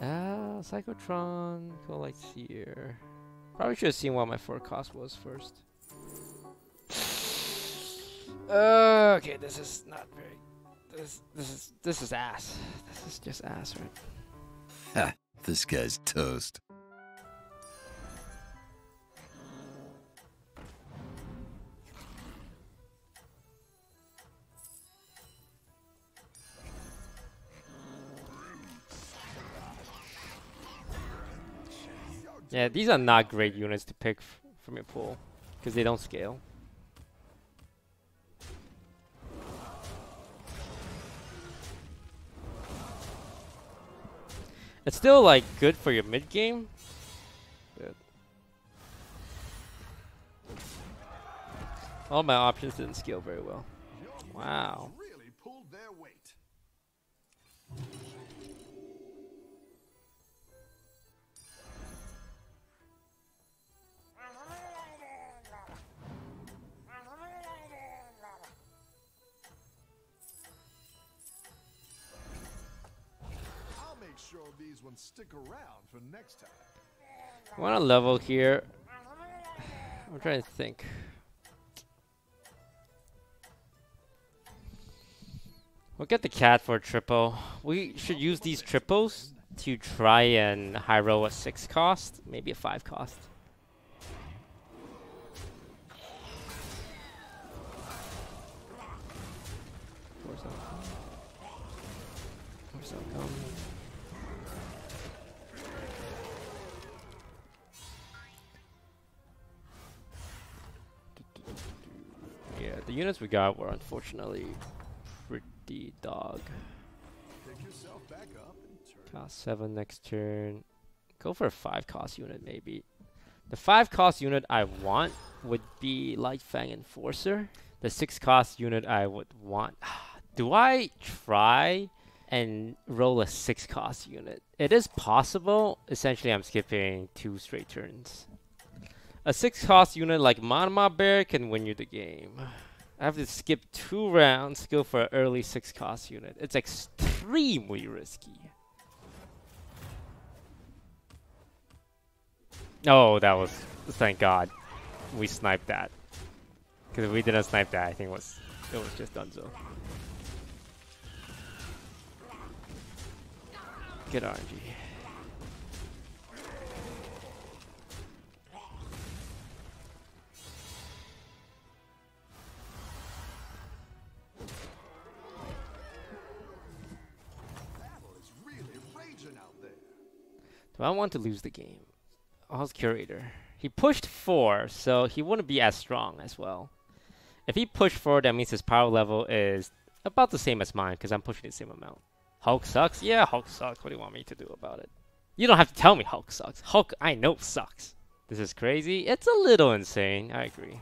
Uh, Psychotron, Colexier. Probably should have seen what my forecast was first. Uh, okay, this is not very. This this is this is ass. This is just ass, right? Ha! This guy's toast. Yeah, these are not great units to pick from your pool because they don't scale. It's still like good for your mid game. All my options didn't scale very well. Wow. These ones stick around for next time. I want a level here. I'm trying to think. We'll get the cat for a triple. We should use these triples to try and high roll a 6 cost, maybe a 5 cost. Units we got were unfortunately pretty dog. Pick yourself back up and turn. Cost 7 next turn. Go for a 5 cost unit maybe. The 5 cost unit I want would be Lightfang Enforcer. The 6 cost unit I would want. Do I try and roll a 6 cost unit? It is possible. Essentially, I'm skipping 2 straight turns. A 6 cost unit like Mama Bear can win you the game. I have to skip 2 rounds to go for an early 6 cost unit. It's extremely risky. Oh, that was thank God we sniped that. Because if we didn't snipe that, I think it was it was just done so. Good RNG. Do I want to lose the game? How's Curator? He pushed 4, so he wouldn't be as strong as well. If he pushed 4, that means his power level is about the same as mine, because I'm pushing the same amount. Hulk sucks? Yeah, Hulk sucks. What do you want me to do about it? You don't have to tell me Hulk sucks. Hulk, I know, sucks. This is crazy. It's a little insane. I agree.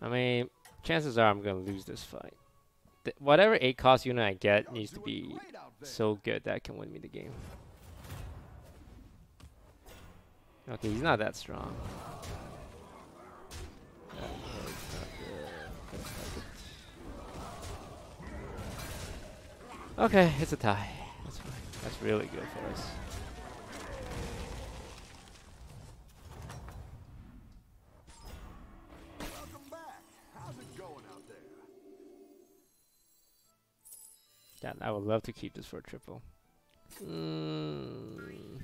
I mean, chances are I'm going to lose this fight. Whatever 8 cost unit I get needs to be great out there. so good that can win me the game. Okay, he's not that strong. Yeah, not not. Okay, it's a tie. That's fine. That's really good for us. Yeah, I would love to keep this for a triple. Mm.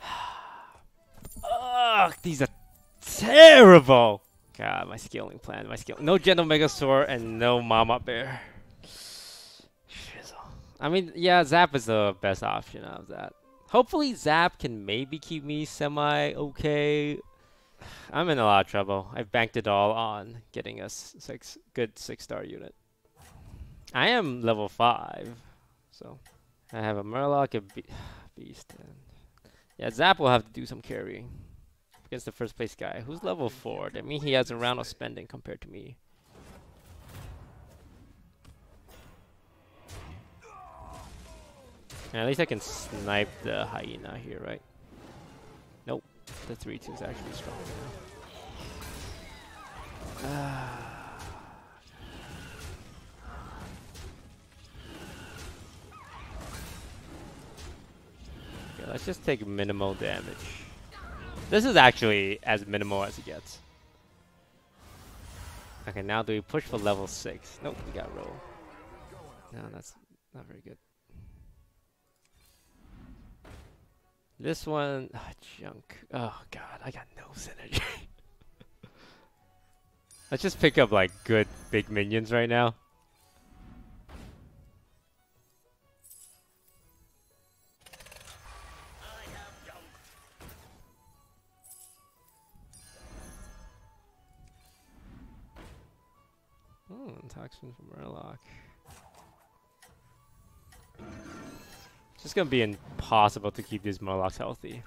Ugh, these are terrible. God, my scaling plan, my skill. No Gentle Megasaur and no Mama Bear. Shizzle. I mean, yeah, Zapp is the best option out of that. Hopefully Zapp can maybe keep me semi okay. I'm in a lot of trouble. I've banked it all on getting a six good six star unit. I am level five, so I have a Murloc, a be Beast, and yeah, Zapp will have to do some carrying against the first place guy who's level four. That means he has a round of spending compared to me. At least I can snipe the hyena here, right? Nope. the 3 2 is actually strong now. Ah. Okay, let's just take minimal damage. This is actually as minimal as it gets. Okay, now do we push for level 6? Nope, we got roll. No, that's not very good. This one, oh, junk. Oh god, I got no synergy. Let's just pick up like good big minions right now. Hmm, toxin from Murloc. It's just gonna be impossible to keep these Murlocs healthy.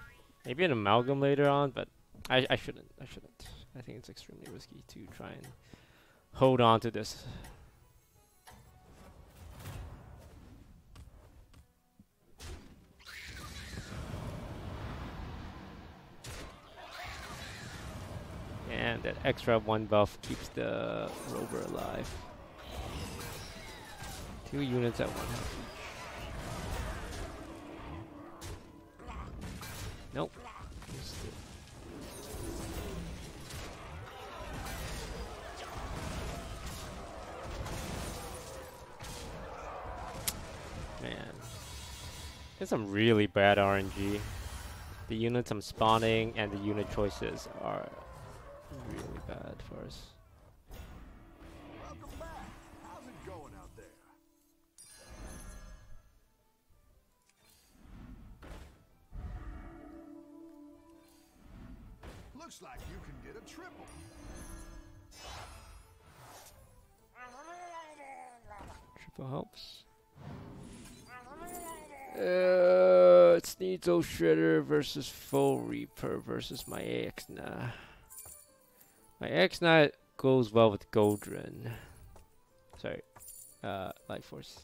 Maybe an amalgam later on, but I I shouldn't. I shouldn't. I think it's extremely risky to try and hold on to this. And that extra one buff keeps the rover alive. Two units at one health some really bad RNG. The units I'm spawning and the unit choices are really bad for us. Welcome back. How's it going out there? Looks like you can get a triple. Triple helps. Uh, it's Nito Shredder versus Foe Reaper versus my Exna. My Exna goes well with Goldrinn. Sorry, uh, Light Force.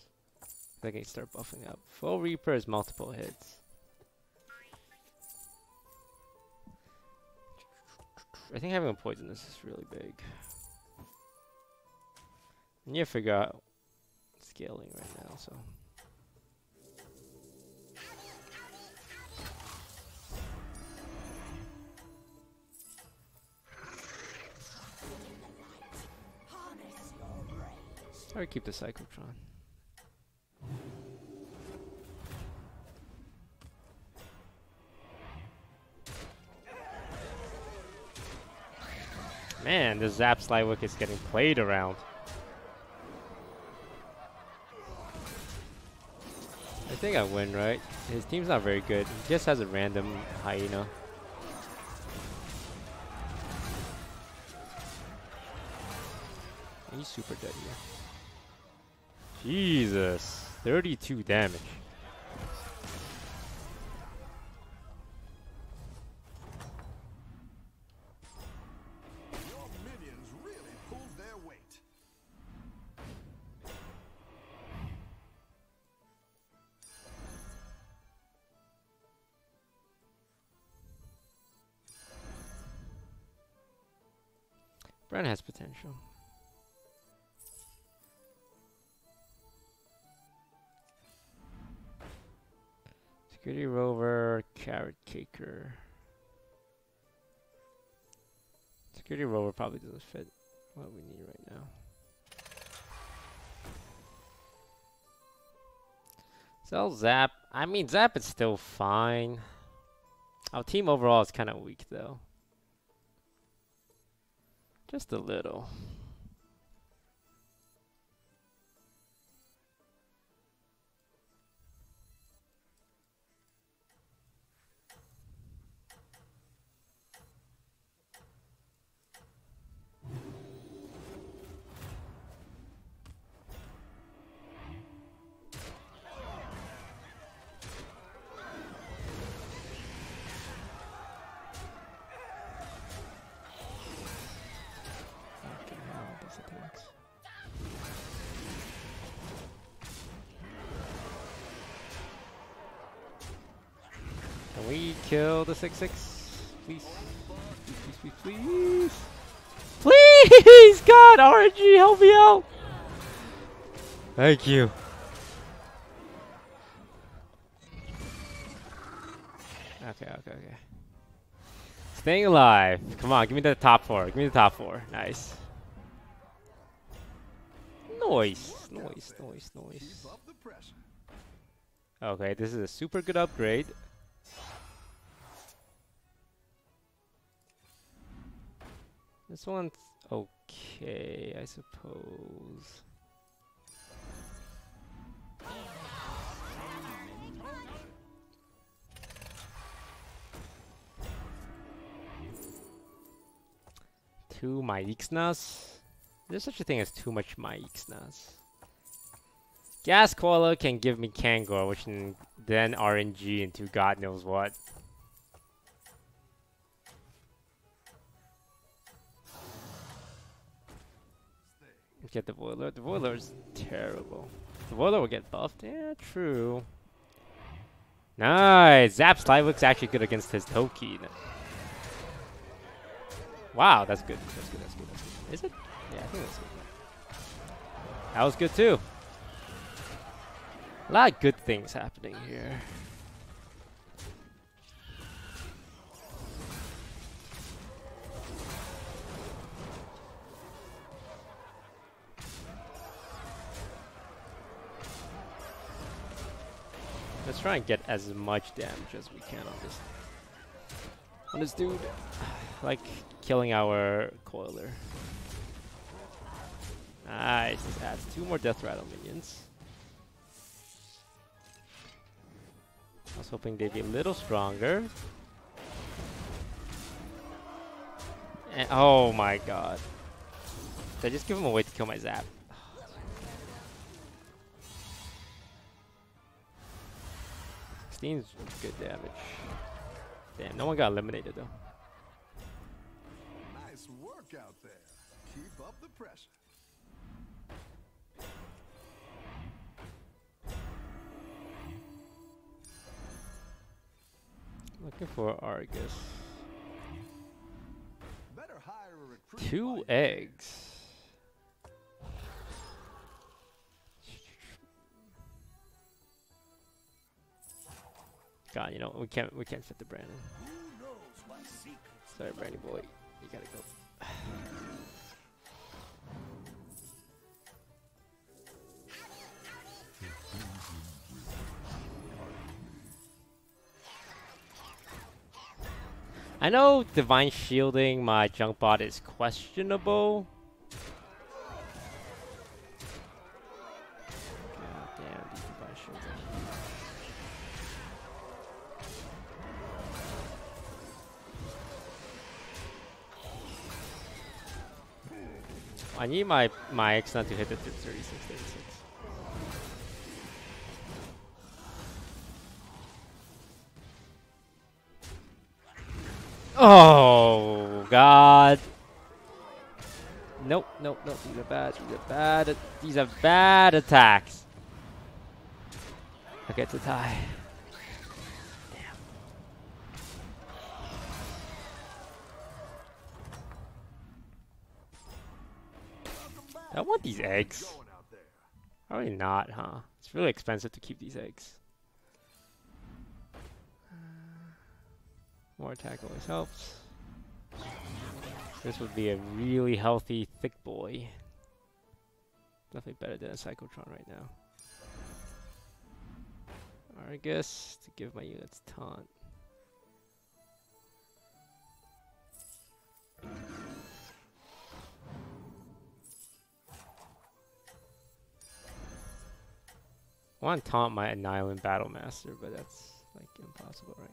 I can start buffing up. Foe Reaper is multiple hits. I think having a poisonous is really big. Need to figure out scaling right now, so. Or keep the Cyclotron. Man, the Zapp Slywick is getting played around. I think I win, right? His team's not very good. He just has a random hyena. He's super dead here. Jesus. 32 damage. Brent has potential. Security rover, carrot caker. Security rover probably doesn't fit what we need right now. Sell Zapp. I mean, Zapp is still fine. Our team overall is kind of weak though. Just a little. We kill the 6-6? please. Please, please, please, please. Please, God, RNG, help me out. Thank you. Okay, okay, okay. Staying alive. Come on, give me the top four. Give me the top four. Nice. Noise, noise, noise, noise. Okay, this is a super good upgrade. This one's okay, I suppose. Two Maexxnas? There's such a thing as too much Maexxnas. Gas Cola can give me Kangor, which then RNG into God knows what. Get the Boiler. The Boiler is terrible. The Boiler will get buffed. Yeah, true. Nice! Zap Slide looks actually good against his Toki. Wow, that's good. That's good, that's good, that's good. Is it? Yeah, I think that's good. That was good too. A lot of good things happening here. Let's try and get as much damage as we can on this on this dude. Like killing our coiler. Ah, nice. This adds two more death rattle minions. I was hoping they'd be a little stronger. And, oh my god. Did I just give him a way to kill my zap? Good damage. Damn, no one got eliminated though. Nice work out there. Keep up the pressure. Looking for Argus. Better hire a recruit. Two eggs. God, you know we can't we can't fit the Brandon. Sorry, Brandy boy, you gotta go. I know divine shielding my junk bot is questionable. Need my my X not to hit 36, 36. Oh God! Nope, nope, nope. These are bad. These are bad. These are bad attacks. Okay, it's a tie. I want these eggs. Probably not, huh? It's really expensive to keep these eggs. Uh, more attack always helps. This would be a really healthy, thick boy. Definitely better than a Cyclotron right now. Argus to give my units taunt. I want to taunt my Annihilan Battlemaster, but that's like impossible, right?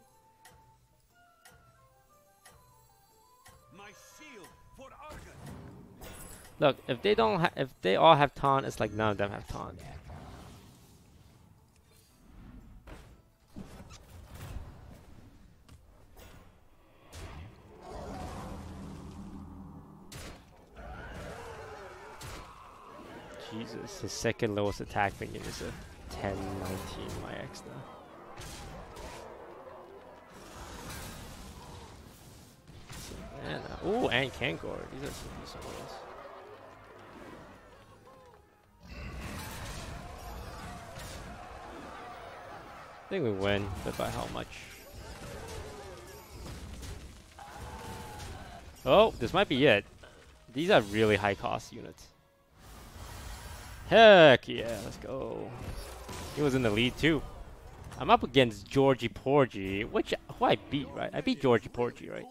My shield for Argus. Look, if they don't, ha if they all have taunt, it's like none of them have taunt. Jesus, his second lowest attack minion is a 10, 19 my X now. Ooh, and Kangor. These are some. I think we win, but by how much? Oh, this might be it. These are really high cost units. Heck yeah, let's go. He was in the lead too. I'm up against Georgie Porgy, which who I beat, right? I beat Georgie Porgy, right?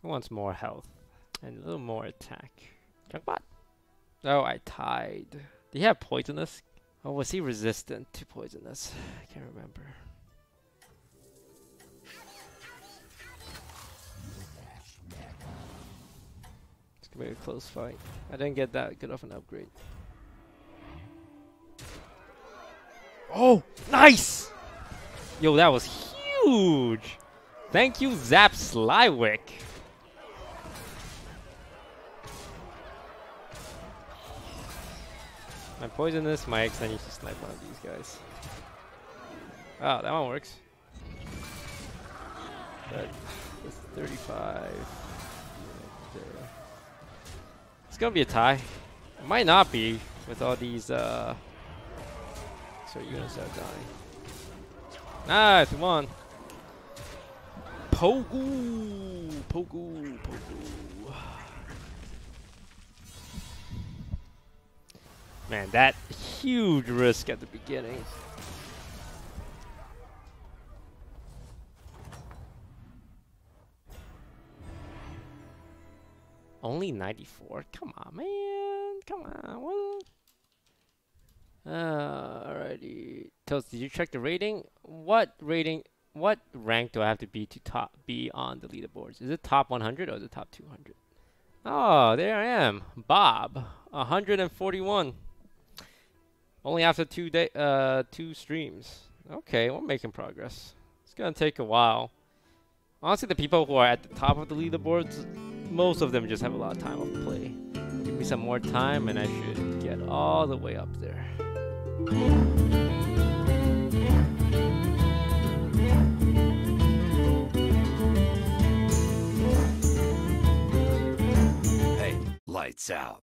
Who wants more health and a little more attack? Jackpot. Oh, I tied. Did he have poisonous? Or was he resistant to poisonous? I can't remember. It's gonna be a close fight. I didn't get that good of an upgrade. Oh, nice! Yo, that was huge! Thank you, Zapp Slywick. My poisonous, my X, I need to snipe one of these guys. Oh, that one works. But it's 35. It's gonna be a tie. It might not be with all these uh so units that are dying. Nice, we won. Pogu, Pogu, Pogu. Man, that huge risk at the beginning. Only 94? Come on, man. Come on. What? Uh, alrighty. Toast, did you check the rating? What rating? What rank do I have to be to top be on the leaderboards? Is it top 100 or is it top 200? Oh, there I am, Bob, 141. Only after two day, uh, two streams. Okay, we're making progress. It's gonna take a while. Honestly, the people who are at the top of the leaderboards, most of them just have a lot of time of play. Give me some more time, and I should get all the way up there. Hey, lights out.